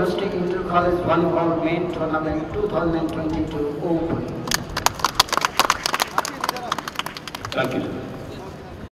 University Inter-College Volleyball Main Tournament 2022 Open. Thank you.